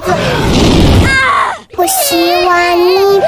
啊啊！我希望你